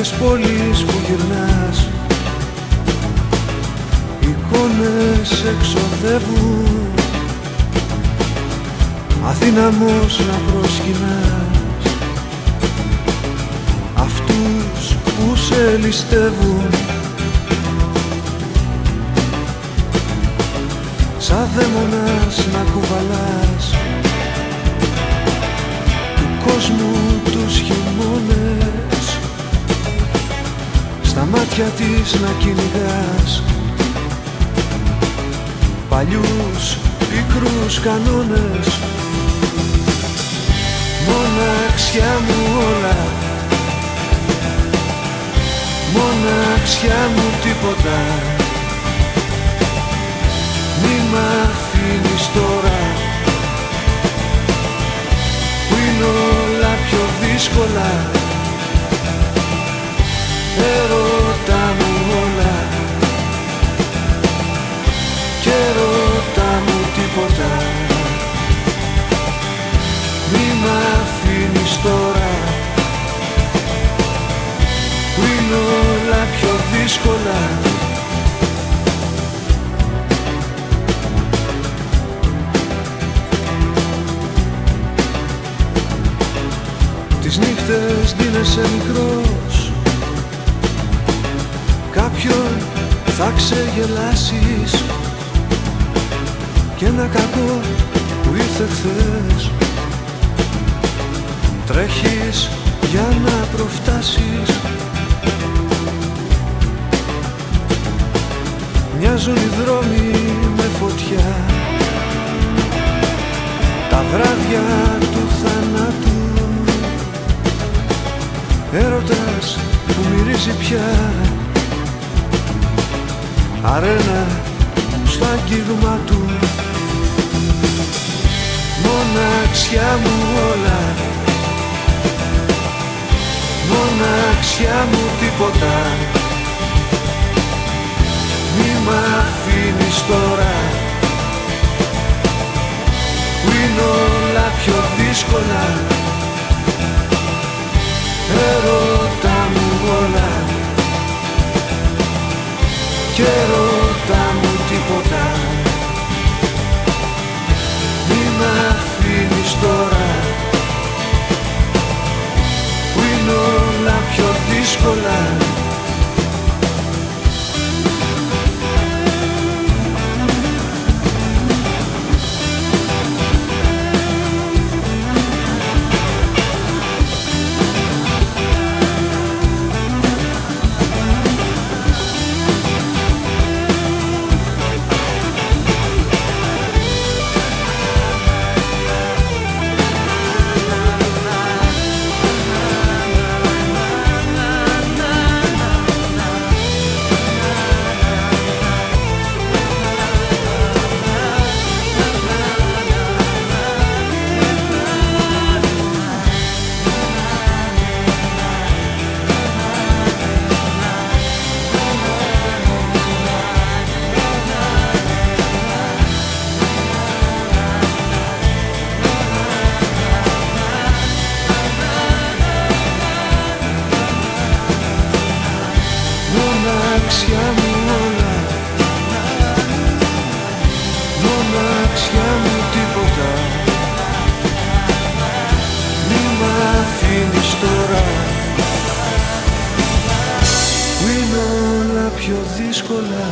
ίδιες πόλεις που γυρνάς. Εικόνες εξοδεύουν. Αθήναμος να προσκυνάς. Αυτούς που σε ληστεύουν. Σαν δαίμονας να κουβαλάς μάτια της να κυνηγάς. Παλιούς πικρούς κανόνες. Μοναξιά μου όλα. Μοναξιά μου τίποτα. Μη μ' αφήνεις τώρα. Που είναι όλα πιο δύσκολα Τις νύχτες δίνεσαι μικρός. Κάποιον θα ξεγελάσεις Κι ένα κακό που ήρθε χθες. Τρέχεις για να προφτάσεις. Μοιάζουν οι δρόμοι με φωτιά. Τα βράδια του Έρωτας που μυρίζει πια. Αρένα στο αγγίγμα του. Μοναξιά μου όλα. Μοναξιά μου τίποτα. Μη μ' αφήνεις τώρα. Που είναι όλα πιο δύσκολα αφήνεις αφήνεις τώρα. Που είναι όλα πιο δύσκολα